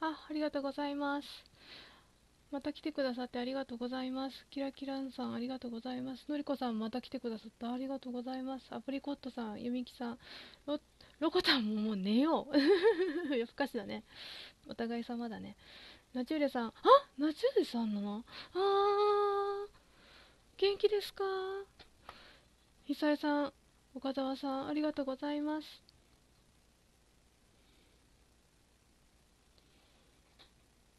あ、ありがとうございます。また来てくださってありがとうございます。キラキランさんありがとうございます。のりこさんまた来てくださったありがとうございます。アプリコットさん、ゆみきさん、ロロコタンももう寝よう。夜更かしだね。お互い様だね。ナチューレさん、あナチューレさんなの？あー、元気ですか？久江さん、岡澤さん、ありがとうございます。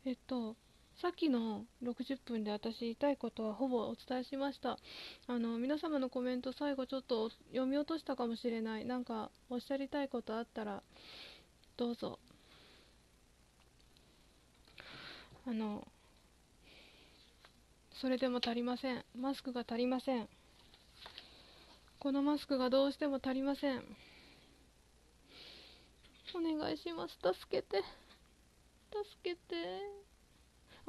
えっと、さっきの60分で私言いたいことはほぼお伝えしました。あの、皆様のコメント最後ちょっと読み落としたかもしれない。なんかおっしゃりたいことあったら、どうぞ。あの、それでも足りません。マスクが足りません。このマスクがどうしても足りません。お願いします。助けて。助けて。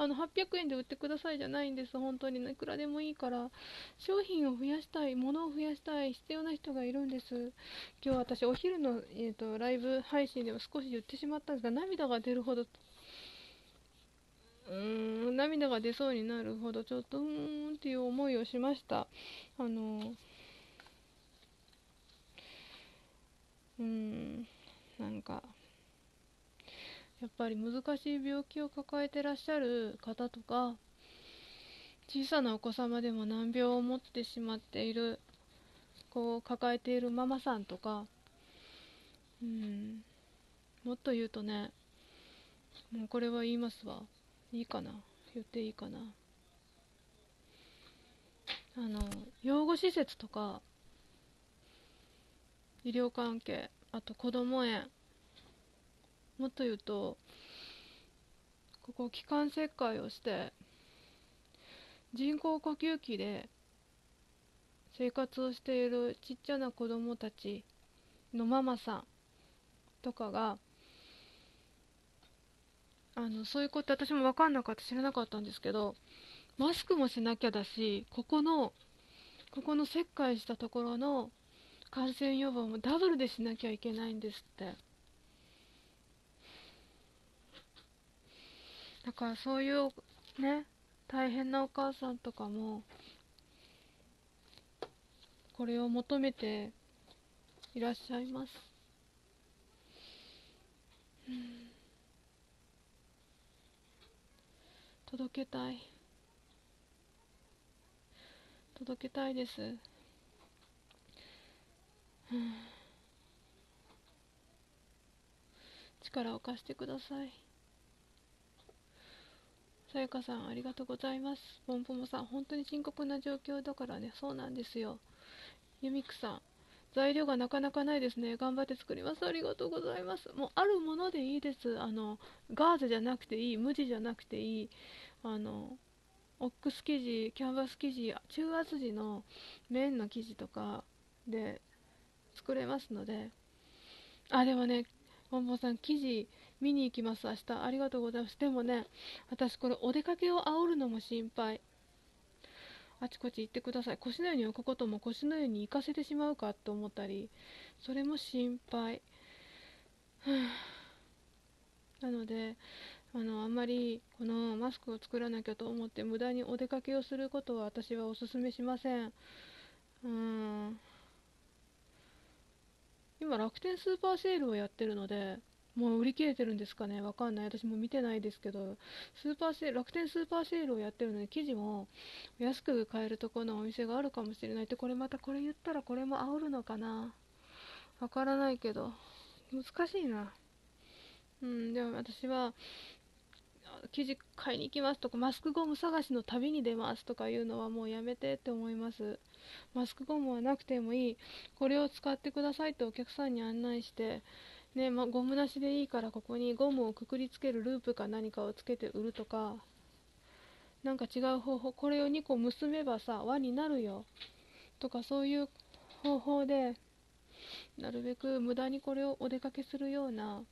あの800円で売ってくださいじゃないんです、本当にいくらでもいいから、商品を増やしたい、物を増やしたい、必要な人がいるんです。今日私、お昼の、えーと、ライブ配信でも少し言ってしまったんですが、涙が出るほど、うーん、涙が出そうになるほど、ちょっと、うーんっていう思いをしました。あのうん、なんか、やっぱり難しい病気を抱えてらっしゃる方とか小さなお子様でも難病を持ってしまっているこう抱えているママさんとかうんもっと言うとねもうこれは言いますわ。いいかな。言っていいかな。あの養護施設とか医療関係あと子ども園もっと言うとここ気管切開をして人工呼吸器で生活をしているちっちゃな子供たちのママさんとかがあのそういうこと私も分かんなかった知らなかったんですけどマスクもしなきゃだしここのここの切開したところの感染予防もダブルでしなきゃいけないんですって。だからそういうね大変なお母さんとかもこれを求めていらっしゃいます、うん、届けたい。届けたいです、うん、力を貸してください。さやかさん、ありがとうございます。ポンポモさん、本当に深刻な状況だからね、そうなんですよ。ユミクさん、材料がなかなかないですね。頑張って作ります。ありがとうございます。もう、あるものでいいです。あの、ガーゼじゃなくていい、無地じゃなくていい、あの、オックス生地、キャンバス生地、中圧地の綿の生地とかで作れますので、あ、でもね、ポンポンさん、生地、見に行きます明日。ありがとうございます。でもね私これお出かけを煽るのも心配。あちこち行ってください。腰のように置くことも腰のように行かせてしまうかと思ったりそれも心配。なのであのあんまりこのマスクを作らなきゃと思って無駄にお出かけをすることは私はおすすめしません。うん。今楽天スーパーセールをやってるのでもう売り切れてるんですかね？わかんない。私も見てないですけどスーパーセール楽天スーパーセールをやってるので生地も安く買えるところのお店があるかもしれないってこれまたこれ言ったらこれも煽るのかな？わからないけど難しいな。うんでも私は生地買いに行きますとかマスクゴム探しの旅に出ますとかいうのはもうやめてって思います。マスクゴムはなくてもいい。これを使ってくださいってお客さんに案内してねまゴムなしでいいからここにゴムをくくりつけるループか何かをつけて売るとかなんか違う方法これを2個結べばさ輪になるよ。とかそういう方法でなるべく無駄にこれをお出かけするような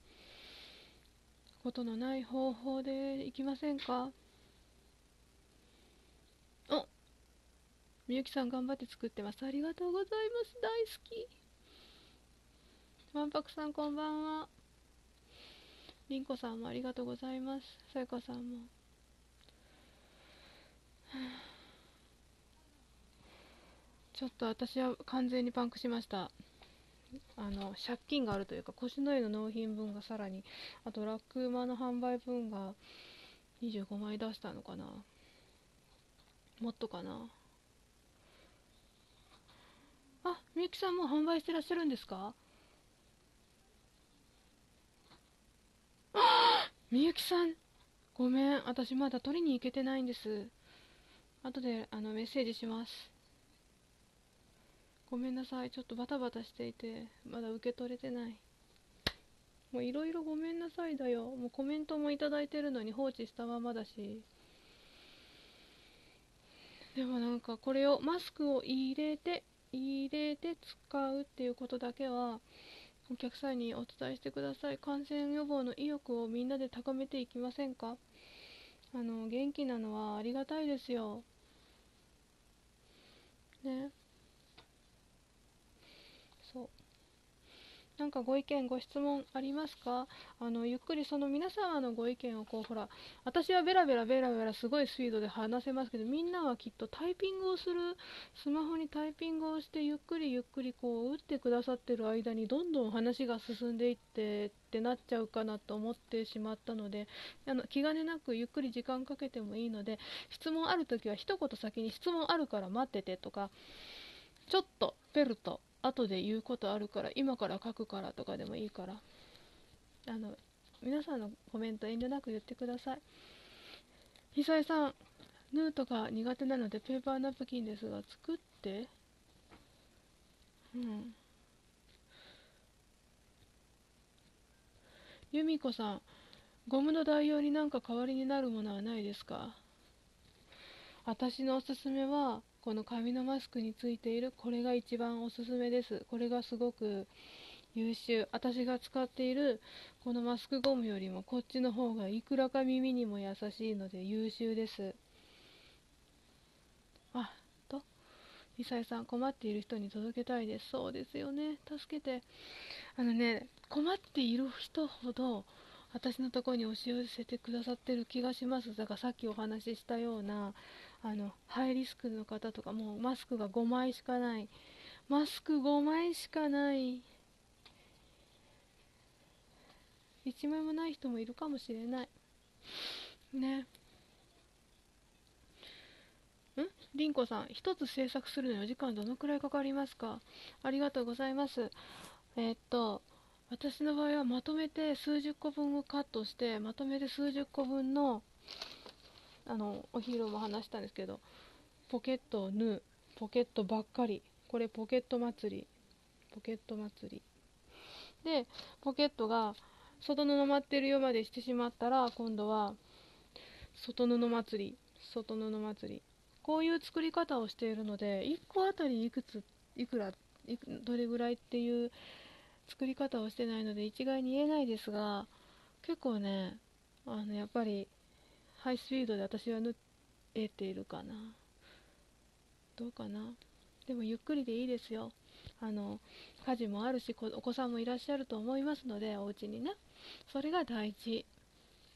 ことのない方法でいきませんか？おみゆきさん頑張って作ってます。ありがとうございます。大好き。わんぱくさんこんばんは。りんこさんもありがとうございます。さやかさんも。ちょっと私は完全にパンクしました。あの借金があるというか腰の絵の納品分がさらにあとラックマの販売分が25枚出したのかな。もっとかな。あみゆきさんもう販売してらっしゃるんですか？みゆきさん。ごめん。私まだ取りに行けてないんです。後であのメッセージします。ごめんなさい。ちょっとバタバタしていてまだ受け取れてない。もういろいろごめんなさいだよ。もうコメントもいただいてるのに放置したままだし。でもなんかこれをマスクを入れて入れて使うっていうことだけはお客さんにお伝えしてください。感染予防の意欲をみんなで高めていきませんか？あの元気なのはありがたいですよ。ねそうなんかご意見ご質問ありますか？あのゆっくりその皆様のご意見をこうほら私はベラベラベラベラすごいスピードで話せますけどみんなはきっとタイピングをするスマホにタイピングをしてゆっくりゆっくりこう打ってくださってる間にどんどん話が進んでいってってなっちゃうかなと思ってしまったのであの気兼ねなくゆっくり時間かけてもいいので質問ある時は一言先に質問あるから待っててとかちょっとペルト後で言うことあるから今から書くからとかでもいいから。あの皆さんのコメント遠慮なく言ってください。久井さんヌーとか苦手なのでペーパーナプキンですが作って。うん。由美子さんゴムの代用になんか代わりになるものはないですか？私のおすすめはこの紙のマスクについているこれが一番おすすめです。これがすごく優秀。私が使っているこのマスクゴムよりもこっちの方がいくらか耳にも優しいので優秀です。あとリサイさん困っている人に届けたいです。そうですよね。助けて。あのね困っている人ほど私のところに押し寄せてくださってる気がします。だからさっきお話ししたようなあのハイリスクの方とかもうマスクが5枚しかない。マスク5枚しかない。1枚もない人もいるかもしれない。ね。ん？りんこさん1つ制作するのにお時間どのくらいかかりますか？ありがとうございます。えー、っと私の場合はまとめて数十個分をカットしてまとめて数十個分のあのお昼も話したんですけどポケットを縫うポケットばっかり。これポケット祭り。ポケット祭り。でポケットが外布待ってるよまでしてしまったら今度は外布祭り。外布祭り。こういう作り方をしているので1個あたりいくついくらどれぐらいっていう作り方をしてないので一概に言えないですが結構ねあのやっぱりハイスピードで私は縫えているかな。どうかな。でもゆっくりでいいですよ。あの家事もあるしお子さんもいらっしゃると思いますのでお家にね。それが大事。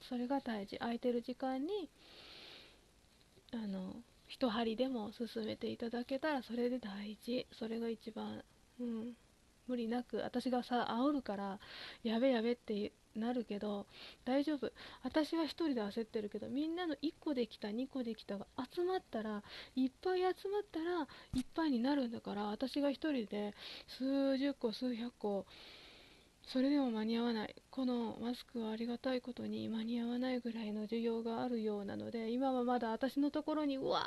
それが大事。空いてる時間にあの一針でも進めていただけたらそれで大事。それが一番うん。無理なく私がさ煽るからやべやべってなるけど大丈夫。私は1人で焦ってるけどみんなの1個できた2個できたが集まったらいっぱい集まったらいっぱいになるんだから私が1人で数十個数百個それでも間に合わない。このマスクはありがたいことに間に合わないぐらいの需要があるようなので今はまだ私のところにうわ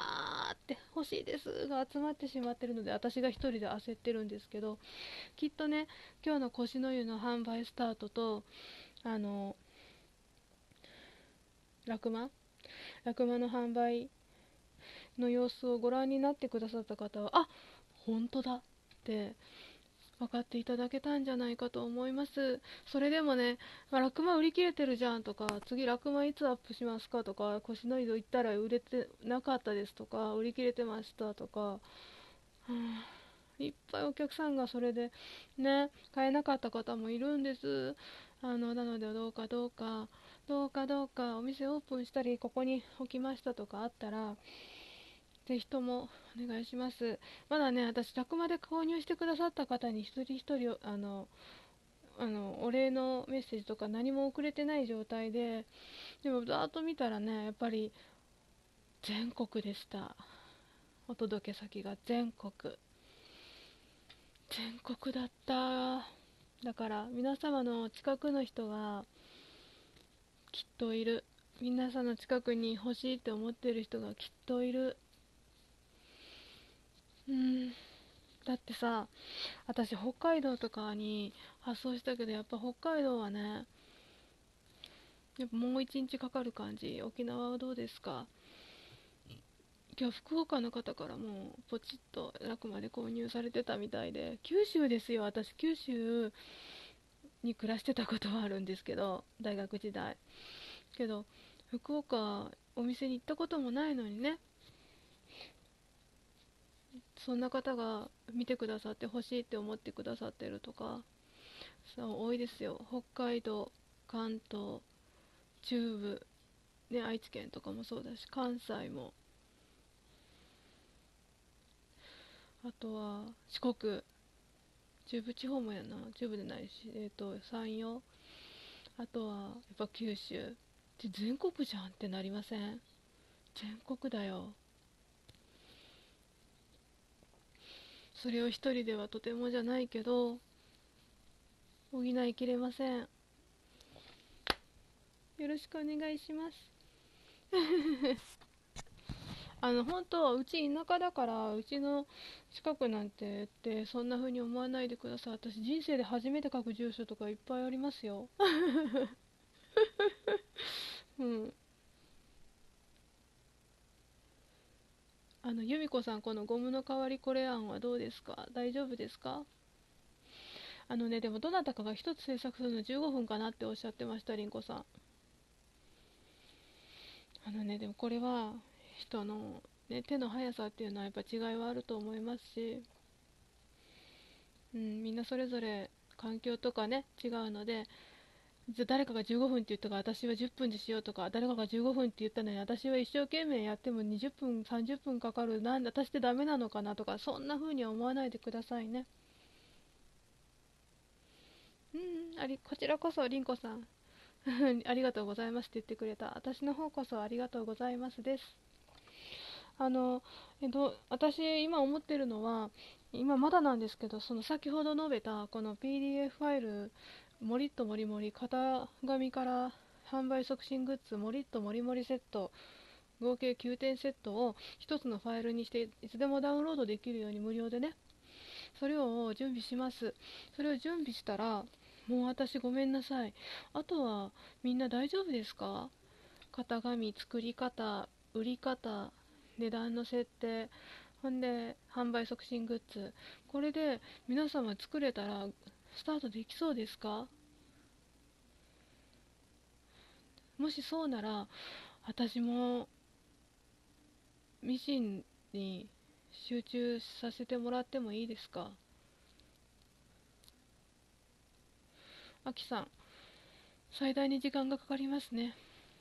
ーって欲しいですが集まってしまってるので私が1人で焦ってるんですけどきっとね今日の腰の湯の販売スタートとあのラクマ？ラクマの販売の様子をご覧になってくださった方はあ本当だって分かっていただけたんじゃないかと思います。それでもね、まあ、ラクマ売り切れてるじゃんとか次ラクマいつアップしますか？とか腰の井戸行ったら売れてなかったですとか売り切れてましたとか、いっぱいお客さんがそれでね買えなかった方もいるんです。あのなのでどうかどうかどうかどうかお店オープンしたりここに置きましたとかあったらぜひともお願いします。まだね私宅まで購入してくださった方に一人一人あのあのお礼のメッセージとか何も送れてない状態ででもざーっと見たらねやっぱり全国でした。お届け先が全国。全国だった。だから皆様の近くの人がきっといる。皆さんの近くに欲しいって思ってる人がきっといる。うん。だってさ私北海道とかに発送したけどやっぱ北海道はねやっぱもう一日かかる感じ。沖縄はどうですか？今日福岡の方からもポチッと楽まで購入されてたみたいで九州ですよ。私九州に暮らしてたことはあるんですけど大学時代。けど福岡お店に行ったこともないのにねそんな方が見てくださって欲しいって思ってくださってるとかそう多いですよ。北海道関東中部ね愛知県とかもそうだし関西も。あとは四国。中部地方もやな。中部でないしえっ、ー、と山陽。あとはやっぱ九州。全国じゃんってなりません？全国だよ。それを一人ではとてもじゃないけど補いきれません。よろしくお願いします。あの本当はうち田舎だからうちの近くなんてってそんな風に思わないでください。私人生で初めて書く住所とかいっぱいありますよ。うん。あの由美子さんこのゴムの代わりこれ案はどうですか？大丈夫ですか？あのねでもどなたかが1つ制作するの15分かなっておっしゃってましたりんこさん。あのねでもこれは人の、ね、手の速さっていうのはやっぱ違いはあると思いますし、うん、みんなそれぞれ環境とかね違うので誰かが15分って言ったから私は10分でしようとか誰かが15分って言ったのに私は一生懸命やっても20分30分かかるなんで私ってダメなのかなとかそんな風には思わないでくださいね。うんありこちらこそりんこさん。ありがとうございますって言ってくれた。私の方こそありがとうございますです。あの、えっと、私今思ってるのは今まだなんですけどその先ほど述べたこの PDF ファイルもりっともりもり型紙から販売促進グッズもりっともりもりセット合計9点セットを1つのファイルにしていつでもダウンロードできるように無料でねそれを準備します。それを準備したらもう私ごめんなさい。あとはみんな大丈夫ですか？型紙作り方売り方値段の設定。ほんで販売促進グッズ。これで皆様作れたらスタートできそうですか？もしそうなら私もミシンに集中させてもらってもいいですか？あきさん最大に時間がかかりますね。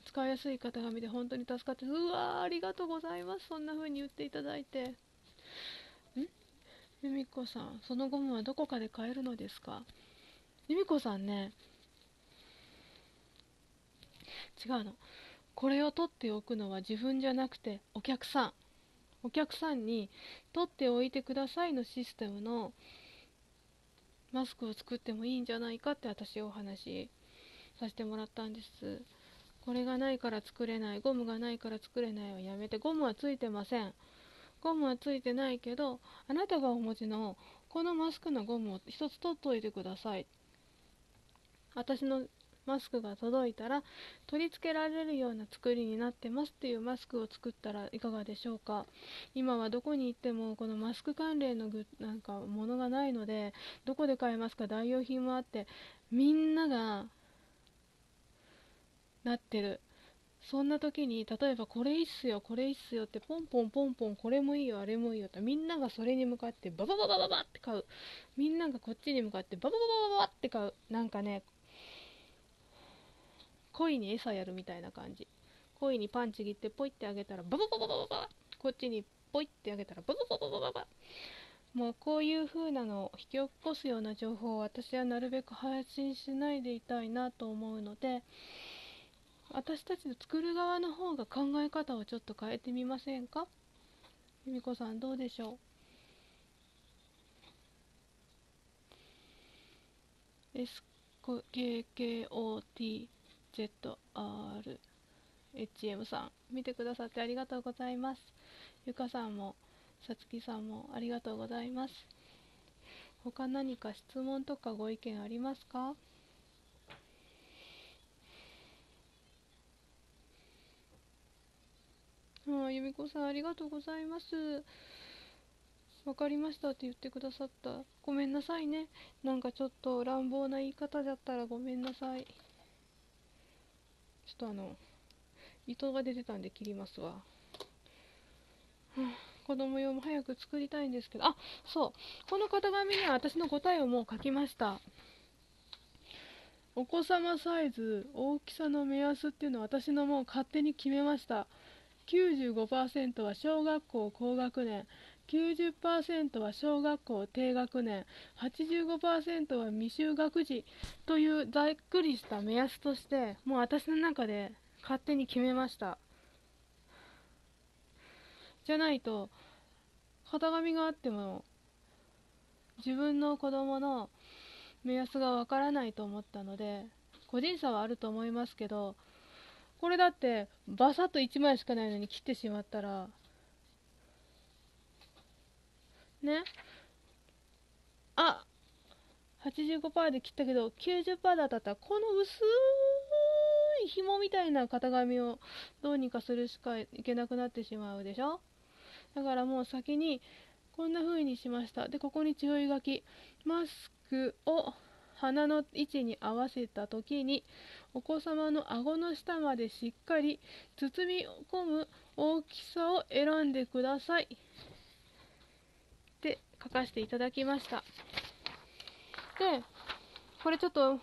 使いやすい型紙で本当に助かってうわーありがとうございます。そんな風に言っていただいて。由美子さんそのゴムはどこかで買えるのですか？由美子さんね違うの。これを取っておくのは自分じゃなくてお客さん。お客さんに取っておいてくださいのシステムのマスクを作ってもいいんじゃないかって私お話しさせてもらったんです。これがないから作れないゴムがないから作れないはやめてゴムはついてません。ゴムはついてないけどあなたがお持ちのこのマスクのゴムを一つ取っといてください。私のマスクが届いたら取り付けられるような作りになってますっていうマスクを作ったらいかがでしょうか。今はどこに行ってもこのマスク関連のグなんかものがないのでどこで買えますか代用品もあってみんながなってる。そんな時に例えばこれいいっすよこれいいっすよってポンポンポンポンこれもいいよあれもいいよってみんながそれに向かってババババババって買う。みんながこっちに向かってババババババって買うなんかね鯉に餌やるみたいな感じ鯉にパンチ切ってポイってあげたらバババババババこっちにポイってあげたらバババババババもうこういう風なのを引き起こすような情報を私はなるべく配信しないでいたいなと思うので私たちの作る側の方が考え方をちょっと変えてみませんか？由美子さんどうでしょう？SKKOTZRHM さん見てくださってありがとうございます。ゆかさんもさつきさんもありがとうございます。他何か質問とかご意見ありますか？ああ、由美子さんありがとうございますわかりましたって言ってくださったごめんなさいねなんかちょっと乱暴な言い方だったらごめんなさいちょっとあの糸が出てたんで切りますわ、子供用も早く作りたいんですけど、あ、そう。この型紙には私の答えをもう書きました。お子様サイズ、大きさの目安っていうのは私のもう勝手に決めました。95%は小学校高学年、90%は小学校低学年、85%は未就学児というざっくりした目安として、もう私の中で勝手に決めました。じゃないと型紙があっても自分の子供の目安がわからないと思ったので個人差はあると思いますけどこれだってバサッと1枚しかないのに切ってしまったら。ね？あ85%で切ったけど90%だったらこの薄い紐みたいな型紙をどうにかするしかいけなくなってしまうでしょ？だからもう先にこんな風にしました。でここに注意書き。マスクを鼻の位置に合わせた時にお子様の顎の下までしっかり包み込む大きさを選んでください。って書かせていただきました。でこれちょっと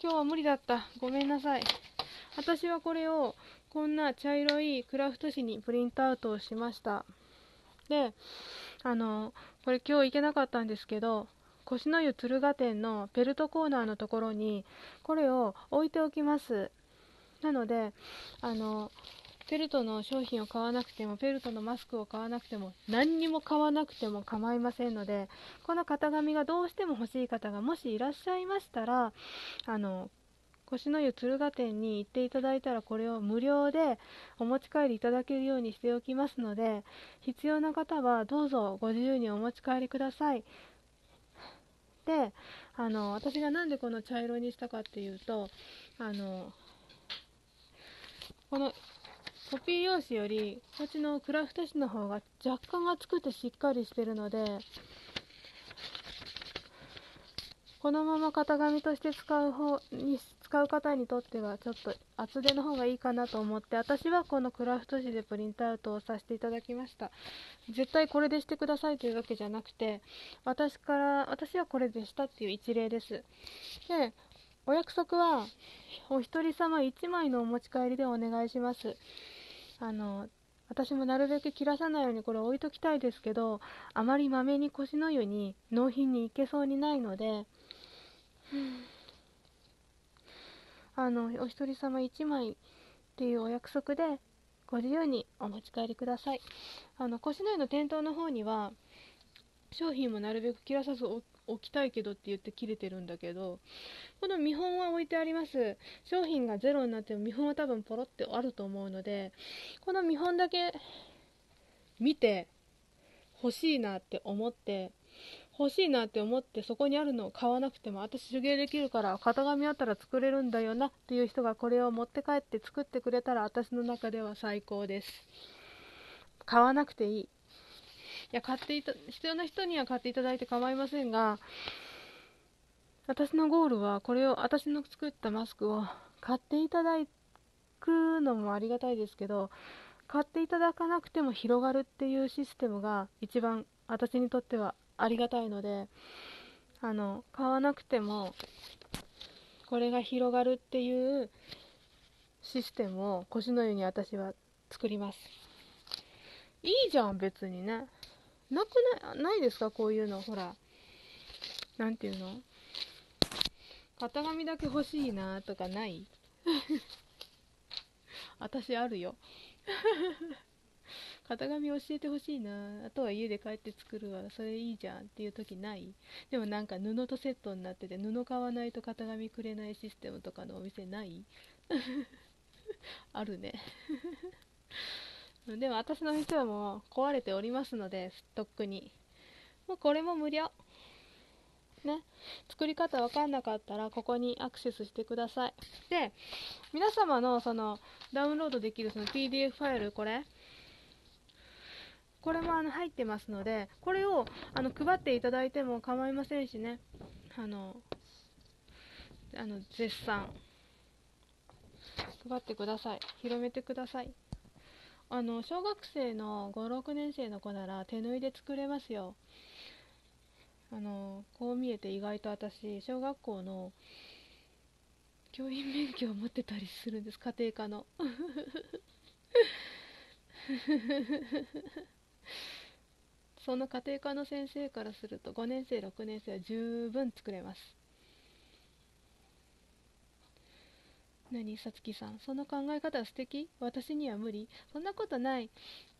今日は無理だった。ごめんなさい。私はこれをこんな茶色いクラフト紙にプリントアウトをしました。で、あの、これ今日行けなかったんですけど、腰の湯敦賀店のベルトコーナーのところに、これを置いておきます。なので、あの、ペルトの商品を買わなくても、ペルトのマスクを買わなくても、何にも買わなくても構いませんので、この型紙がどうしても欲しい方がもしいらっしゃいましたら、あの、腰の湯敦賀店に行っていただいたらこれを無料でお持ち帰りいただけるようにしておきますので必要な方はどうぞご自由にお持ち帰りくださいであの私が何でこの茶色にしたかっていうとあのこのコピー用紙よりこっちのクラフト紙の方が若干厚くてしっかりしてるのでこのまま型紙として使う方に使う方にとってはちょっと厚手の方がいいかなと思って私はこのクラフト紙でプリントアウトをさせていただきました。絶対これでしてくださいというわけじゃなくて私から私はこれでしたっていう一例です。でお約束はお一人様1枚のお持ち帰りでお願いします。あの私もなるべく切らさないようにこれ置いときたいですけどあまりまめに腰の湯に納品に行けそうにないので、あのお一人様1枚っていうお約束でご自由にお持ち帰りください。あの腰のの店頭の方には商品もなるべく切らさず置きたいけどって言って切れてるんだけどこの見本は置いてあります。商品がゼロになっても見本は多分ポロってあると思うのでこの見本だけ見て欲しいなって思って欲しいなって思ってそこにあるのを買わなくても私手芸できるから型紙あったら作れるんだよなっていう人がこれを持って帰って作ってくれたら私の中では最高です。買わなくていい。いや買っていた必要な人には買っていただいて構いませんが私のゴールはこれを私の作ったマスクを買っていただくのもありがたいですけど買っていただかなくても広がるっていうシステムが一番私にとってはありがたいのであの買わなくてもこれが広がるっていうシステムを腰の湯に私は作ります。いいじゃん別にね。なくないないですかこういうの。ほらなんていうの。型紙だけ欲しいなとかない？私あるよ。型紙教えてほしいな。あとは家で帰って作るわ。それいいじゃんっていう時ない？でもなんか布とセットになってて布買わないと型紙くれないシステムとかのお店ない？あるね。でも私の店はもう壊れておりますのでストックに。もうこれも無料。ね、作り方わかんなかったらここにアクセスしてください。で皆様のそのダウンロードできるその PDF ファイルこれこれもあの入ってますのでこれをあの配っていただいても構いませんしね。あのあの絶賛。配ってください。広めてください。あの小学生の56年生の子なら手縫いで作れますよ。あのこう見えて意外と私小学校の教員免許を持ってたりするんです。家庭科の。その家庭科の先生からすると5年生6年生は十分作れます。何さつきさん。その考え方は素敵？私には無理。そんなことない。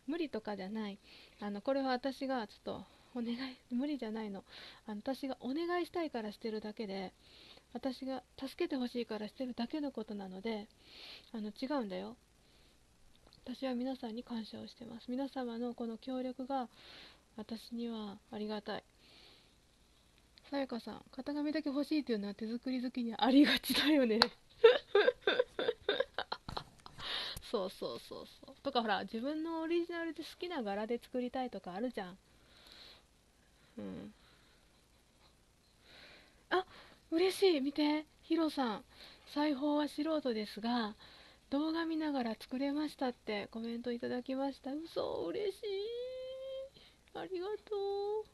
無理とかじゃない。あのこれは私がちょっとお願い無理じゃないの。あの私がお願いしたいからしてるだけで私が助けてほしいからしてるだけのことなのであの違うんだよ。私は皆さんに感謝をしてます。皆様のこの協力が私にはありがたい。さやかさん型紙だけ欲しいっていうのは手作り好きにはありがちだよね。そうそうそうそう。とかほら自分のオリジナルで好きな柄で作りたいとかあるじゃん。うん。あ嬉しい。見てヒロさん。裁縫は素人ですが動画見ながら作れましたってコメントいただきました。嘘嬉しい。ありがとう。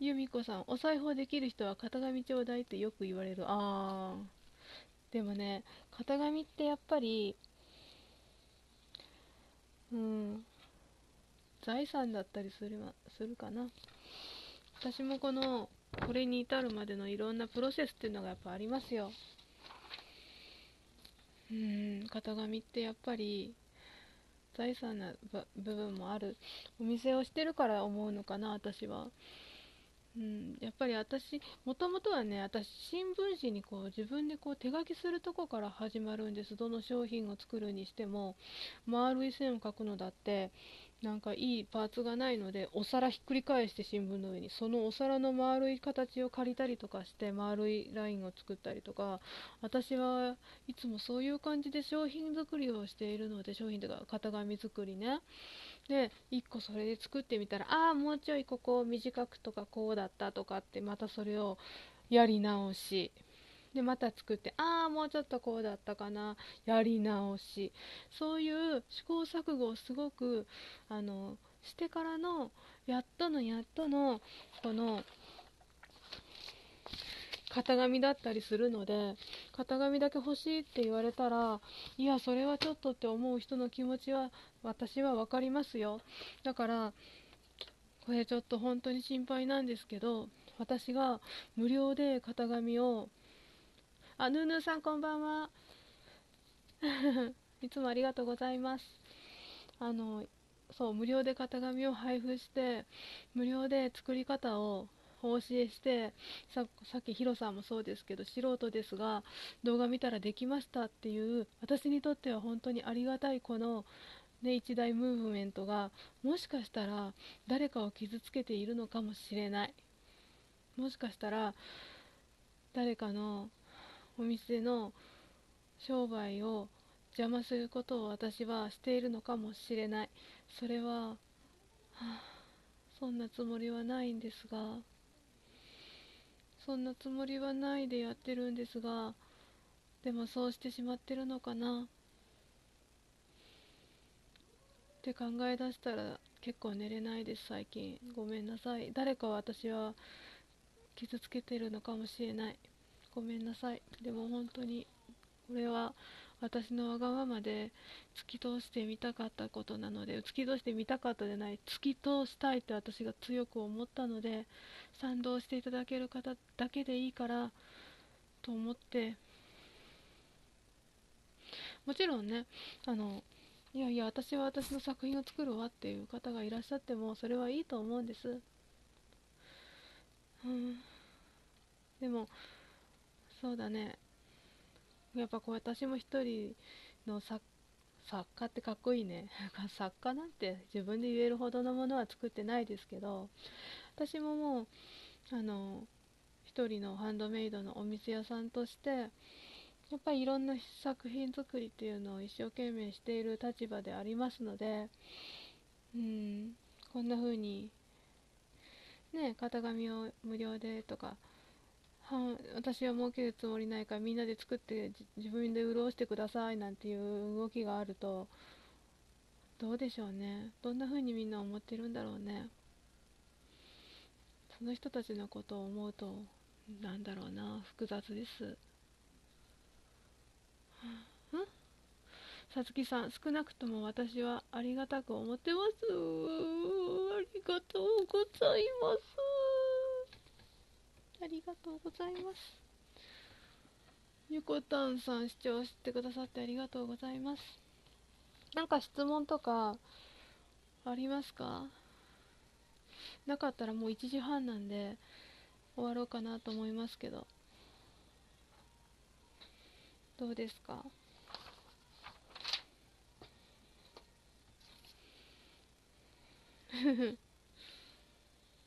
由美子さんお裁縫できる人は型紙ちょうだいってよく言われる。あー。でもね型紙ってやっぱりうん財産だったりするするかな。私もこのこれに至るまでのいろんなプロセスっていうのがやっぱありますよ。うん型紙ってやっぱり財産な部分もあるお店をしてるから思うのかな私は。うん、やっぱり私もともとはね私新聞紙にこう自分でこう手書きするとこから始まるんです。どの商品を作るにしても丸い線を描くのだって。なんかいいパーツがないのでお皿ひっくり返して新聞の上にそのお皿の丸い形を借りたりとかして丸いラインを作ったりとか私はいつもそういう感じで商品作りをしているので商品というか型紙作りね。で1個それで作ってみたらああもうちょいここを短くとかこうだったとかってまたそれをやり直しでまた作ってああもうちょっとこうだったかな。やり直し。そういう試行錯誤をすごくあのしてからのやっとのやっとのこの型紙だったりするので型紙だけ欲しいって言われたらいやそれはちょっとって思う人の気持ちは私は分かりますよ。だからこれちょっと本当に心配なんですけど私が無料で型紙をあ、ヌーヌーさんこんばんは。いつもありがとうございます。あの、そう、無料で型紙を配布して、無料で作り方をお教えしてさっきヒロさんもそうですけど素人ですが動画見たらできましたっていう私にとっては本当にありがたいこの、ね、一大ムーブメントがもしかしたら誰かを傷つけているのかもしれないもしかしたら誰かのお店の商売を邪魔することを私はしているのかもしれない。それは、はあ、そんなつもりはないんですがそんなつもりはないでやってるんですがでもそうしてしまってるのかな。って考え出したら結構寝れないです最近。ごめんなさい。誰か私は傷つけてるのかもしれない。ごめんなさい。でも本当にこれは私のわがままで突き通してみたかったことなので突き通してみたかったじゃない突き通したいって私が強く思ったので賛同していただける方だけでいいからと思って。もちろんねあのいやいや私は私の作品を作るわっていう方がいらっしゃってもそれはいいと思うんです。うん。でもそうだね。やっぱこう私も一人の作作家ってかっこいいね。作家なんて自分で言えるほどのものは作ってないですけど私ももうあの一人のハンドメイドのお店屋さんとしてやっぱりいろんな作品作りっていうのを一生懸命している立場でありますので、うん、こんな風にね型紙を無料でとかは私は儲けるつもりないからみんなで作って自分で潤してくださいなんていう動きがあるとどうでしょうね。どんな風にみんな思ってるんだろうね。その人たちのことを思うとなんだろうな。複雑です。さつきさん、少なくとも私はありがたく思ってます。ありがとうございます。ありがとうございます。ゆこたんさん、視聴してくださってありがとうございます。なんか質問とかありますか？なかったらもう1時半なんで終わろうかなと思いますけど。どうですか？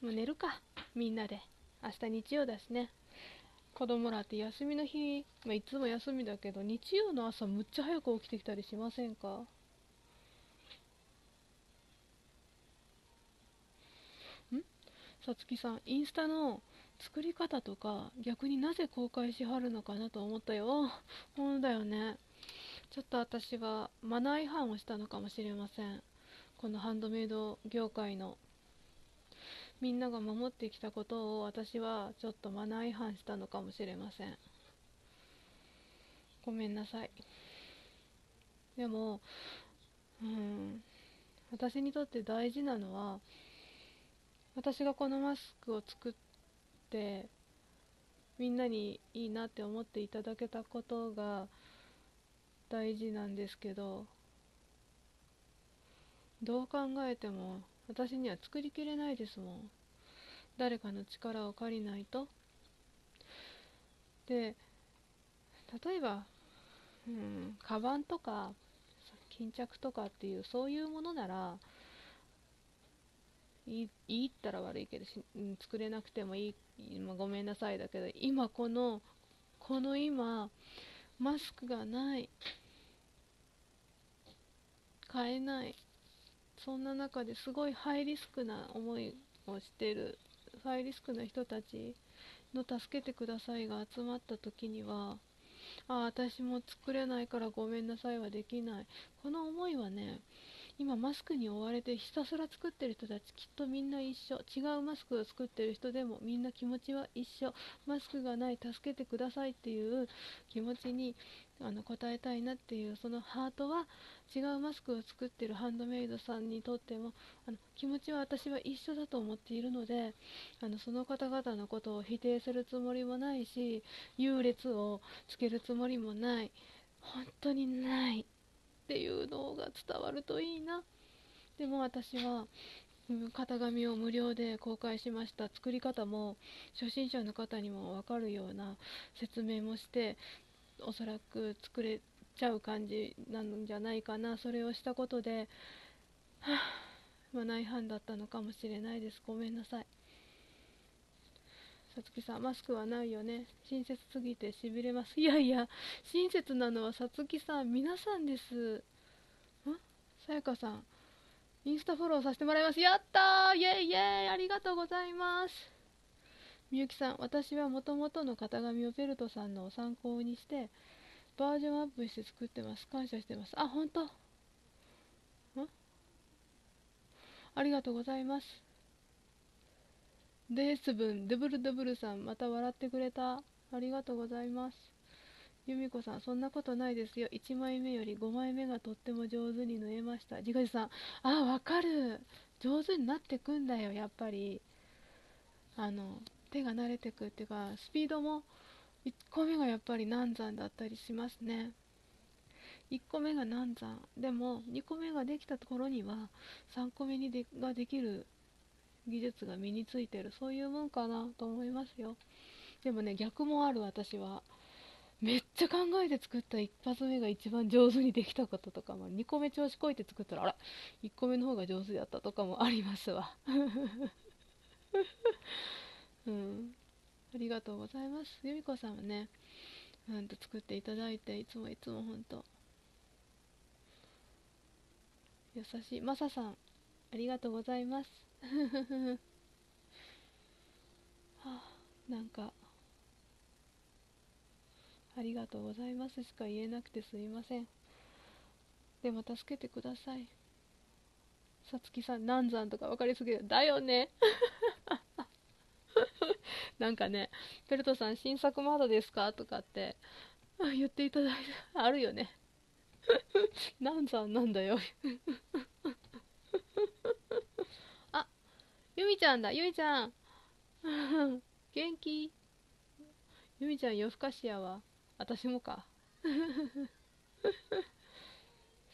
もう寝るかみんなで明日日曜だしね。子供らって休みの日、まあ、いつも休みだけど日曜の朝むっちゃ早く起きてきたりしませんか？ん？さつきさんインスタの作り方とか逆になぜ公開しはるのかなと思ったよ。ほんだよね。ちょっと私はマナー違反をしたのかもしれません。このハンドメイド業界の。みんなが守ってきたことを私はちょっとマナー違反したのかもしれません。ごめんなさい。でもうん私にとって大事なのは私がこのマスクを作ってみんなにいいなって思っていただけたことが大事なんですけどどう考えても私には作りきれないですもん。誰かの力を借りないと。で例えばうんカバンとか巾着とかっていうそういうものならいいったら悪いけどし、うん、作れなくてもいい、まあ、ごめんなさいだけど今このこの今マスクがない。買えない。そんな中ですごいハイリスクな思いをしてるハイリスクな人たちの助けてくださいが集まった時にはああ私も作れないからごめんなさいはできない。この思いはね今マスクに追われてひたすら作ってる人たちきっとみんな一緒。違うマスクを作ってる人でもみんな気持ちは一緒。マスクがない助けてくださいっていう気持ちにあの応えたいなっていうそのハートは違うマスクを作ってるハンドメイドさんにとってもあの気持ちは私は一緒だと思っているのであのその方々のことを否定するつもりもないし優劣をつけるつもりもない。本当にない。っていうのが伝わるといいな。でも私は型紙を無料で公開しました。作り方も初心者の方にも分かるような説明もしておそらく作れちゃう感じなんじゃないかな。それをしたことで、はあ、マナー違反だったのかもしれないです。ごめんなさい。さつきさん、マスクはないよね。親切すぎてしびれます。いやいや、親切なのはさつきさん、皆さんです。ん？さやかさん、インスタフォローさせてもらいます。やったーイェイイェイありがとうございます。みゆきさん、私はもともとの型紙をベルトさんのを参考にして、バージョンアップして作ってます。感謝してます。あ、ほんとん？ありがとうございます。デースブン、ドゥブルドゥブルさん、また笑ってくれた。ありがとうございます。由美子さん、そんなことないですよ。1枚目より5枚目がとっても上手に縫えました。自画自さん、あ、わかる。上手になってくんだよ、やっぱり。あの、手が慣れてくっていうか、スピードも1個目がやっぱり難産だったりしますね。1個目が難産。でも、2個目ができたところには、3個目にでができる技術が身についてる。そういうもんかなと思いますよ。でもね、逆もある、私は。めっちゃ考えて作った一発目が一番上手にできたこととかも2個目調子こいて作ったらあら1個目の方が上手だったとかもありますわ うんありがとうございます由美子さんはねうんと作っていただいていつもいつも本当優しいマサさんありがとうございます はあなんかありがとうございますしか言えなくてすいません。でも助けてください。さつきさん、難産とか分かりすぎる。だよね。なんかね、ペルトさん、新作まだですか？とかって言っていただいて、あるよね。難産なんだよ。あ、ゆみちゃんだ、ゆみちゃん。元気？ゆみちゃん夜更かしやわ。私もか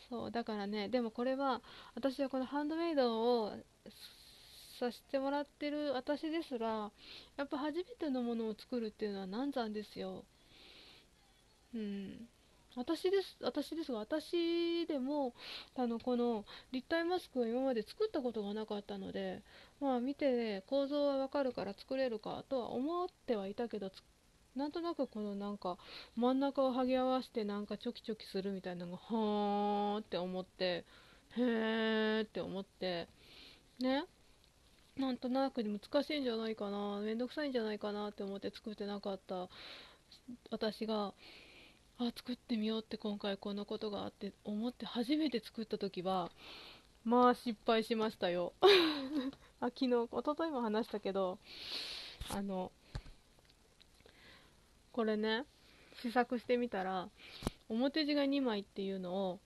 そうだからねでもこれは私はこのハンドメイドをさせてもらってる私ですらやっぱ初めてのものを作るっていうのは難産ですようん私です私ですが私でもあのこの立体マスクを今まで作ったことがなかったのでまあ見てね構造はわかるから作れるかとは思ってはいたけどなんとなくこのなんか真ん中を剥ぎ合わせてなんかチョキチョキするみたいなのがはーって思ってへーって思ってね。なんとなく難しいんじゃないかなめんどくさいんじゃないかなって思って作ってなかった私があ作ってみようって今回こんなことがあって思って初めて作った時はまあ失敗しましたよ。あ昨日一昨日も話したけどあのこれね試作してみたら表地が2枚っていうのを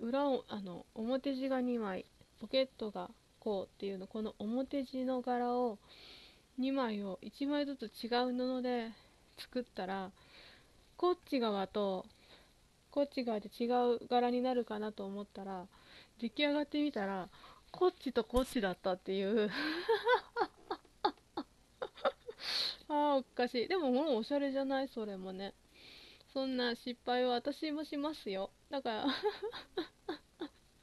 裏をあの表地が2枚ポケットがこうっていうのこの表地の柄を2枚を1枚ずつ違う布で作ったらこっち側とこっち側で違う柄になるかなと思ったら出来上がってみたらこっちとこっちだったっていう ああ、おかしい。でももうおしゃれじゃない？それもね。そんな失敗は私もしますよ。だから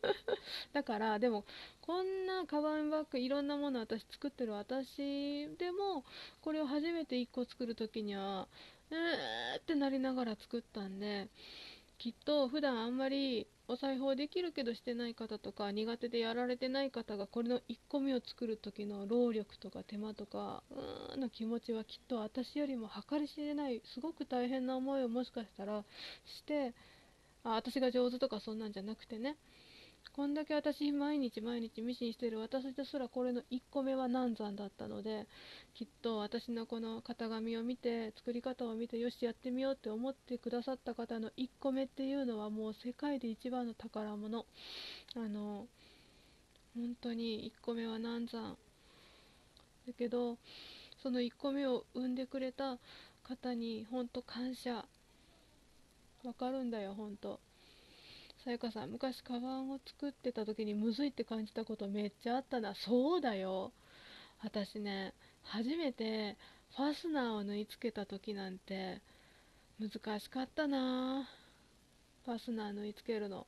だから、でも、こんなカバンバッグ、いろんなもの私作ってる私でも、これを初めて1個作るときには、えーってなりながら作ったんで、きっと普段あんまりお裁縫できるけどしてない方とか苦手でやられてない方がこれの1個目を作る時の労力とか手間とかうーんの気持ちはきっと私よりも計り知れないすごく大変な思いをもしかしたらしてあ私が上手とかそんなんじゃなくてねこんだけ私毎日毎日ミシンしてる私ですらこれの1個目は難産だったのできっと私のこの型紙を見て作り方を見てよしやってみようって思ってくださった方の1個目っていうのはもう世界で一番の宝物。あの本当に1個目は難産。だけどその1個目を産んでくれた方に本当感謝。わかるんだよ本当。さやかさん昔カバンを作ってた時にむずいって感じたことめっちゃあったな。そうだよ。私ね初めてファスナーを縫い付けた時なんて難しかったな。ファスナー縫い付けるの。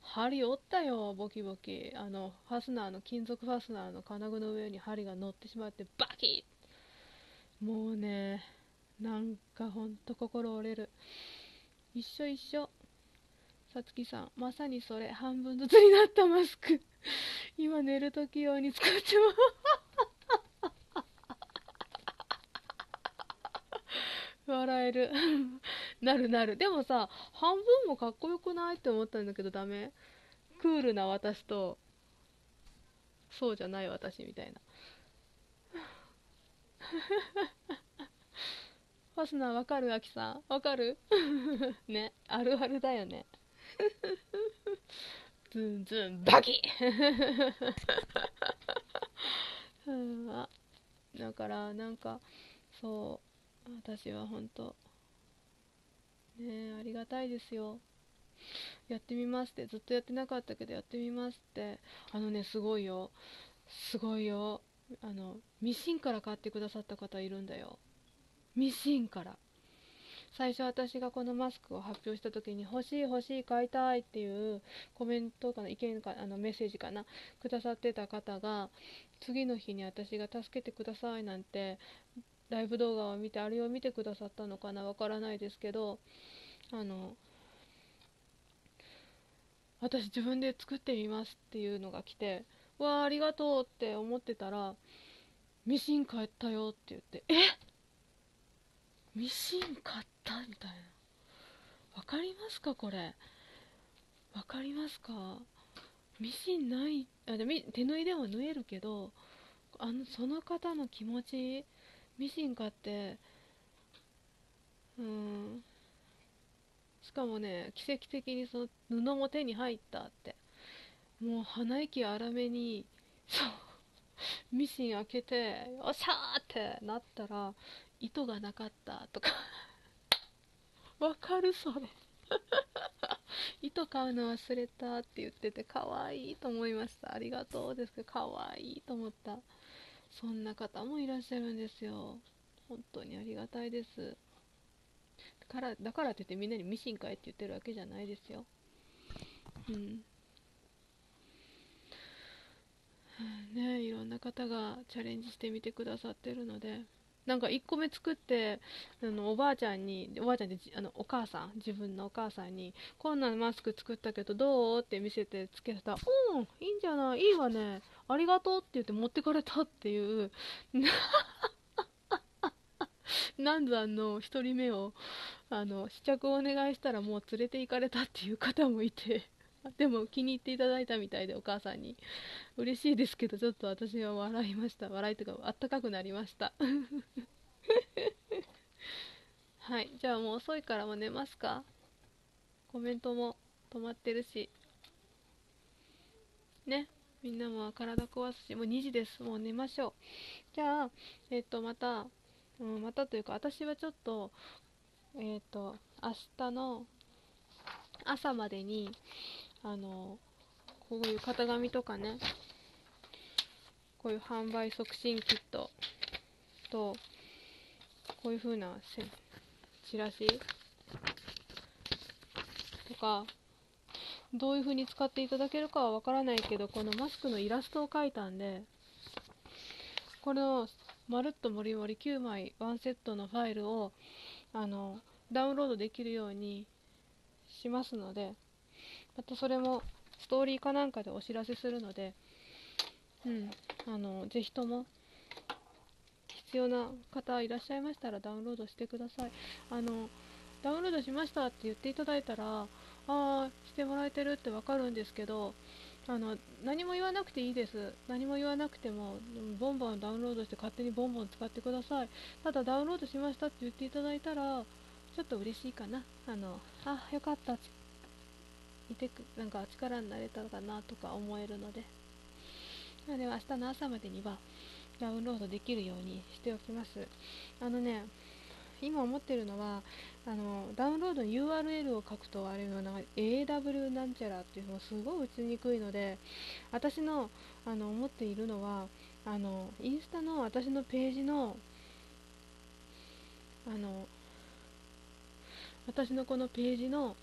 針折ったよボキボキ。あのファスナーの金属ファスナーの金具の上に針が乗ってしまってバキッ。もうねなんかほんと心折れる。一緒一緒。さつきさん、まさにそれ、半分ずつになったマスク。今寝るとき用に使ってます。笑える。なるなる。でもさ、半分もかっこよくないって思ったんだけどダメ？クールな私と、そうじゃない私みたいな。ファスナーわかる？あきさんわかる？ねあるあるだよねズンズンバキうん。あだからなんかそう私は本当ねありがたいですよ。やってみますってずっとやってなかったけどやってみますって。あのねすごいよ。すごいよ。あのミシンから買ってくださった方いるんだよ。ミシンから。最初私がこのマスクを発表した時に欲しい欲しい買いたいっていうコメントかな意見かあのメッセージかなくださってた方が次の日に私が助けてくださいなんてライブ動画を見てあれを見てくださったのかなわからないですけどあの私自分で作ってみますっていうのが来てわあありがとうって思ってたらミシン買ったよって言ってえミシン買った？みたいな。わかりますか？これ。わかりますか？ミシンない？あで手縫いでも縫えるけどあのその方の気持ちミシン買ってうん。しかもね奇跡的にその布も手に入ったって。もう鼻息荒めにそう。ミシン開けてよっしゃーってなったら糸がなかったとか。わかるそれ。糸買うの忘れたって言ってて可愛いと思いました。ありがとうです。けど可愛いと思った。そんな方もいらっしゃるんですよ。本当にありがたいです。からだからって言ってみんなにミシン買えって言ってるわけじゃないですよ。うん。ねいろんな方がチャレンジしてみてくださってるので。なんか1個目作ってあのおばあちゃんにおばあちゃんってあのお母さん自分のお母さんにこんなマスク作ったけどどう？って見せてつけたら「うんいいんじゃない？いいわね。ありがとう」って言って持ってかれたっていう。難産の1人目をあの試着をお願いしたらもう連れて行かれたっていう方もいて。でも気に入っていただいたみたいでお母さんに。嬉しいですけどちょっと私は笑いました。笑いとかあったかくなりました。はいじゃあもう遅いからもう寝ますか。コメントも止まってるし。ねみんなも体壊すしもう2時です。もう寝ましょう。じゃあえっ、とまた、うん、またというか私はちょっとえっ、と明日の朝までにあのこういう型紙とかね。こういう販売促進キットとこういう風なチラシとかどういう風に使っていただけるかはわからないけどこのマスクのイラストを描いたんでこれをまるっともりもり9枚ワンセットのファイルをあのダウンロードできるようにしますのでまたそれもストーリーかなんかでお知らせするので、うん、あのぜひとも必要な方いらっしゃいましたらダウンロードしてください。あのダウンロードしましたって言っていただいたら、ああ、してもらえてるってわかるんですけど、あの何も言わなくていいです。何も言わなくても、ボンボンダウンロードして勝手にボンボン使ってください。ただダウンロードしましたって言っていただいたら、ちょっと嬉しいかな。あの、あ、よかったって。いてくなんか力になれたかなとか思えるので。なので明日の朝までにはダウンロードできるようにしておきます。あのね今思ってるのはあのダウンロードの URL を書くとあれのな AW なんちゃらっていうのがすごい打ちにくいので私のあの思っているのはあのインスタの私のページのあの私のこのページの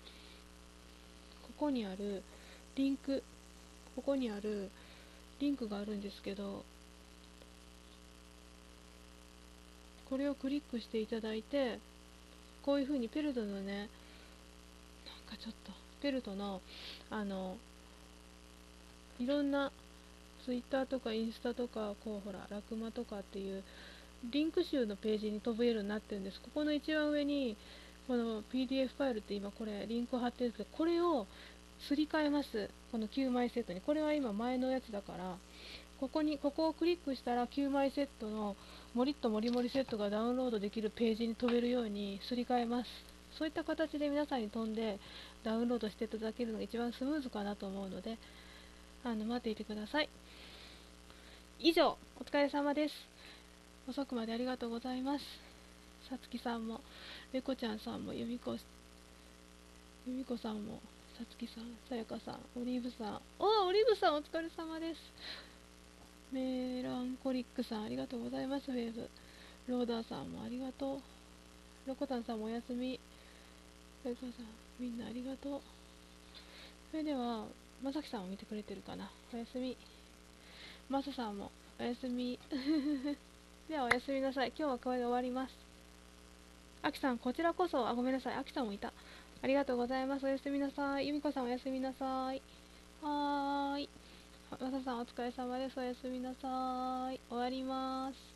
ここにあるリンクここにあるリンクがあるんですけどこれをクリックしていただいてこういう風にペルトのねなんかちょっとペルトのあのいろんなツイッターとかインスタとかこうほらラクマとかっていうリンク集のページに飛べるようになってるんです。ここの一番上にこの PDF ファイルって今これリンクを貼ってるんですけどこれをすり替えます。この9枚セットに。これは今前のやつだからここにここをクリックしたら9枚セットのもりっともりもりセットがダウンロードできるページに飛べるようにすり替えます。そういった形で皆さんに飛んでダウンロードしていただけるのが一番スムーズかなと思うのであの待っていてください。以上お疲れ様です。遅くまでありがとうございます。さつきさんもれこちゃんさんもゆみこゆみこさんもさつきさんさやかさんオリーブさんおオリーブさんお疲れ様です。メランコリックさんありがとうございます。ウェーブローダーさんもありがとうロコタンさんもおやすみさやかさんみんなありがとうそれではまさきさんも見てくれてるかなおやすみ。まささんもおやすみではおやすみなさい。今日はこれで終わります。あきさんこちらこそ。あごめんなさい。あきさんもいた。ありがとうございます。おやすみなさい。ゆみこさんおやすみなさい。はーい。まささんお疲れ様です。おやすみなさい。終わります。